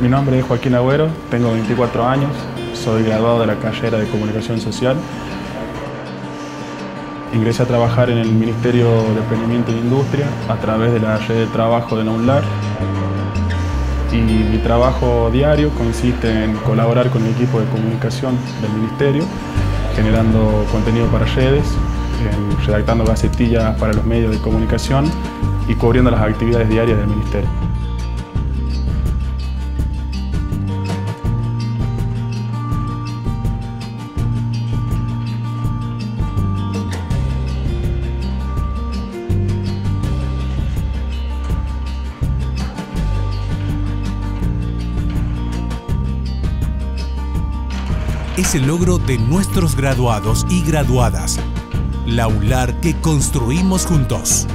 Mi nombre es Joaquín Agüero, tengo 24 años, soy graduado de la carrera de Comunicación Social. Ingresé a trabajar en el Ministerio de Emprendimiento e Industria a través de la red de trabajo de NAUNLAR. Y mi trabajo diario consiste en colaborar con el equipo de comunicación del Ministerio, generando contenido para redes, redactando gacetillas para los medios de comunicación y cubriendo las actividades diarias del Ministerio. Es el logro de nuestros graduados y graduadas. La ULAR que construimos juntos.